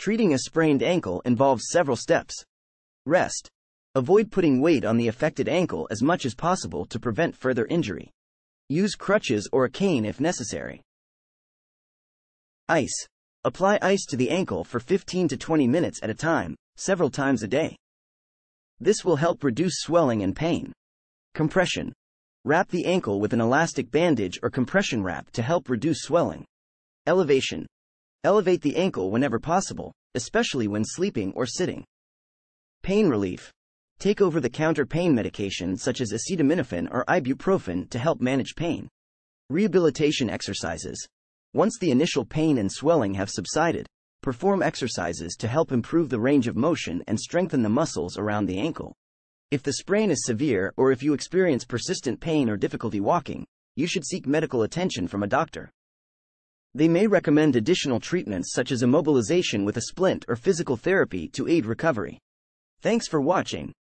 Treating a sprained ankle involves several steps. Rest. Avoid putting weight on the affected ankle as much as possible to prevent further injury. Use crutches or a cane if necessary. Ice. Apply ice to the ankle for 15 to 20 minutes at a time, several times a day. This will help reduce swelling and pain. Compression. Wrap the ankle with an elastic bandage or compression wrap to help reduce swelling. Elevation. Elevate the ankle whenever possible, especially when sleeping or sitting. Pain relief. Take over the counter pain medication such as acetaminophen or ibuprofen to help manage pain. Rehabilitation exercises. Once the initial pain and swelling have subsided, perform exercises to help improve the range of motion and strengthen the muscles around the ankle. If the sprain is severe or if you experience persistent pain or difficulty walking, you should seek medical attention from a doctor. They may recommend additional treatments such as immobilization with a splint or physical therapy to aid recovery. Thanks for watching.